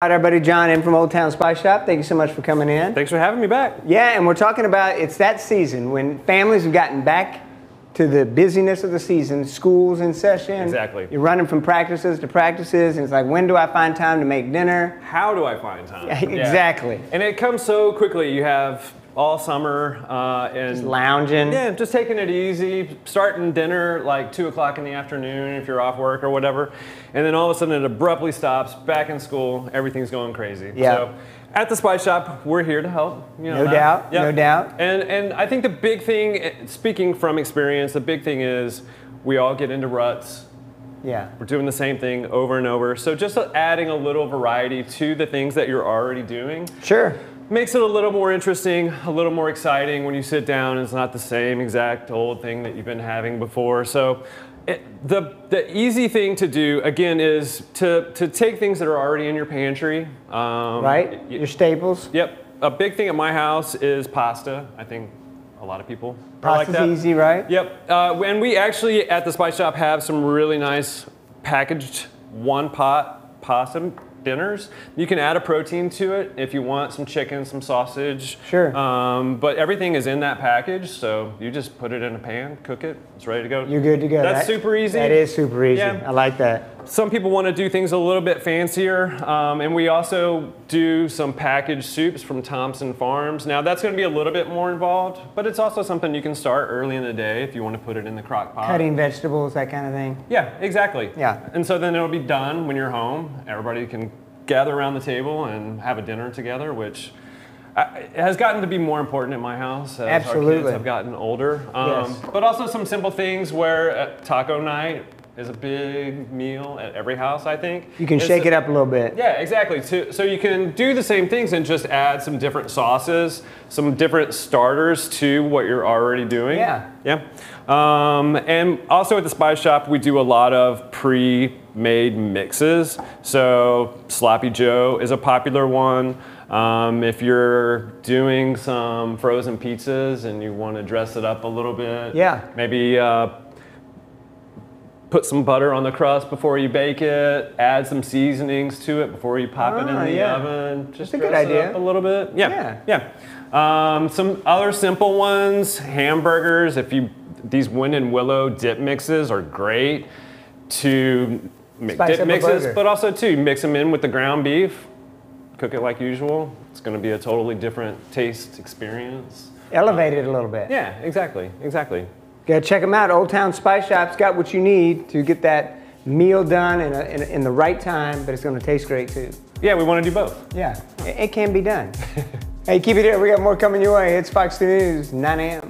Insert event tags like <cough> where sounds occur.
Hi, everybody. John in from Olde Town Spice Shoppe. Thank you so much for coming in. Thanks for having me back. Yeah, and we're talking about it's that season when families have gotten back to the busyness of the season, schools in session. Exactly. You're running from practices to practices, and it's like, when do I find time to make dinner? How do I find time? <laughs> Yeah, exactly. And it comes so quickly. You have all summer uh, and Just lounging. yeah, just taking it easy, starting dinner like two o'clock in the afternoon if you're off work or whatever, and then all of a sudden it abruptly stops. Back in school, everything's going crazy. Yeah. So at the Spice Shop, we're here to help. You know No that. doubt, Yep. no doubt. And and I think the big thing, eh, speaking from experience, the big thing is we all get into ruts. Yeah. We're doing the same thing over and over. So just adding a little variety to the things that you're already doing Sure. Makes it a little more interesting, a little more exciting when you sit down. It's not the same exact old thing that you've been having before. So it, the the easy thing to do again is to to take things that are already in your pantry. Um, Right? y- Your staples. Yep. A big thing at my house is pasta. I think a lot of people are like Pasta's that. easy, right? Yep. Uh, and we actually at the Spice Shop have some really nice packaged one pot pasta dinners. You can add a protein to it if you want some chicken, some sausage. Sure. Um, but everything is in that package, so you just put it in a pan, cook it, it's ready to go. You're good to go. That's That- super easy. That is super easy. Yeah. I like that. Some people want to do things a little bit fancier, um, and we also do some packaged soups from Thompson Farms. Now that's going to be a little bit more involved, but it's also something you can start early in the day if you want to put it in the crock pot. Cutting vegetables, that kind of thing. Yeah, exactly. Yeah. And so then it'll be done when you're home. Everybody can gather around the table and have a dinner together, which uh, it has gotten to be more important in my house as our kids have gotten older. Um, Yes. But also some simple things where uh, taco night is a big meal at every house, I think. You can It's shake a- it up a little bit. yeah, exactly. So, so you can do the same things and just add some different sauces, some different starters to what you're already doing. Yeah. Yeah. Um, and also at the Spice Shop, we do a lot of pre-made mixes. So Sloppy Joe is a popular one. Um, if you're doing some frozen pizzas and you want to dress it up a little bit, Yeah. maybe uh, put some butter on the crust before you bake it. Add some seasonings to it before you pop it Ah, in the yeah. oven. Just That's a good it idea. up a little bit. Yeah. Yeah, yeah. Um, some other simple ones, hamburgers. If you these Wind and Willow dip mixes are great to make Spice dip mixes, but also to mix them in with the ground beef. Cook it like usual. It's going to be a totally different taste experience. Elevate it a little bit. Yeah, exactly, exactly. Go check them out. Olde Town Spice Shoppe's got what you need to get that meal done in, a, in, in the right time, but it's going to taste great too. Yeah, we want to do both. Yeah, it, it can be done. <laughs> hey, keep it here. We got more coming your way. It's Fox 2 News, 9 a.m.